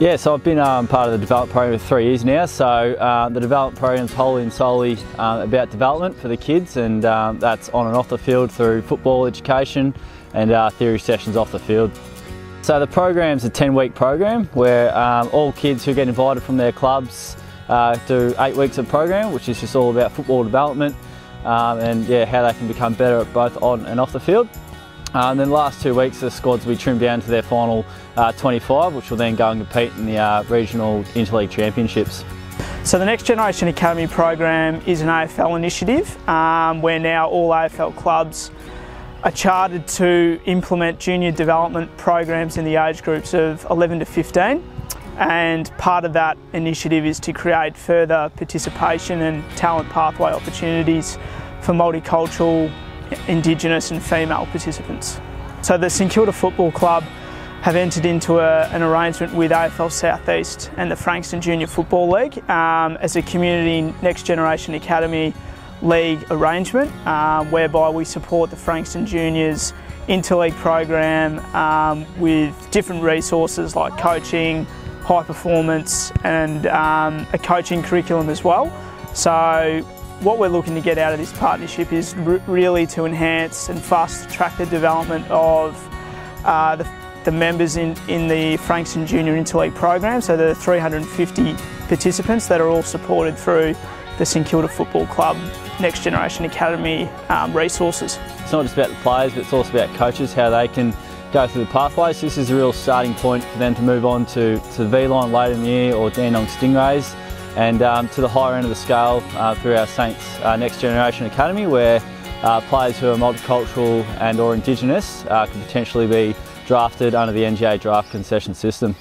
Yeah, so I've been um, part of the development program for three years now. So uh, the development program is wholly and solely uh, about development for the kids, and um, that's on and off the field through football education and uh, theory sessions off the field. So the program's a 10-week program where um, all kids who get invited from their clubs uh, do eight weeks of program, which is just all about football development um, and yeah, how they can become better at both on and off the field. Uh, and then the last two weeks the squads will be trimmed down to their final uh, 25 which will then go and compete in the uh, regional interleague championships. So the Next Generation Academy program is an AFL initiative um, where now all AFL clubs are chartered to implement junior development programs in the age groups of 11 to 15 and part of that initiative is to create further participation and talent pathway opportunities for multicultural Indigenous and female participants. So the St Kilda Football Club have entered into a, an arrangement with AFL Southeast and the Frankston Junior Football League um, as a community Next Generation Academy league arrangement um, whereby we support the Frankston Juniors interleague program um, with different resources like coaching, high performance and um, a coaching curriculum as well. So what we're looking to get out of this partnership is really to enhance and fast track the development of uh, the, the, members in, in the Frankston Junior Interleague program, so the 350 participants that are all supported through the St Kilda Football Club Next Generation Academy um, resources. It's not just about the players, but it's also about coaches, how they can go through the pathways. This is a real starting point for them to move on to, to the V-Line later in the year or Dandenong Stingrays and um, to the higher end of the scale uh, through our Saints uh, Next Generation Academy where uh, players who are multicultural and or Indigenous uh, could potentially be drafted under the NGA draft concession system.